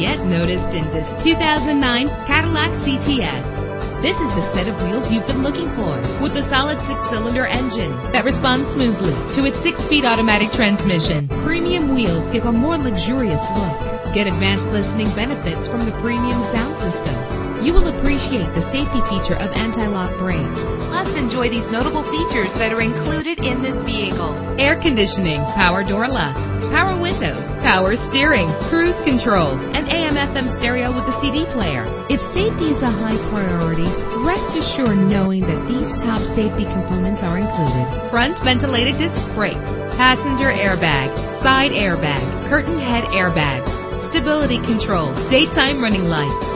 noticed in this 2009 Cadillac CTS. This is the set of wheels you've been looking for with a solid six-cylinder engine that responds smoothly to its six-speed automatic transmission. Premium wheels give a more luxurious look. Get advanced listening benefits from the premium sound system. You will appreciate the safety feature of anti-lock brakes. Plus, enjoy these notable features that are included in this vehicle. Air conditioning, power door locks, power windows, power steering, cruise control, an AM FM stereo with a CD player. If safety is a high priority, rest assured knowing that these top safety components are included. Front ventilated disc brakes, passenger airbag, side airbag, curtain head airbags, stability control, daytime running lights.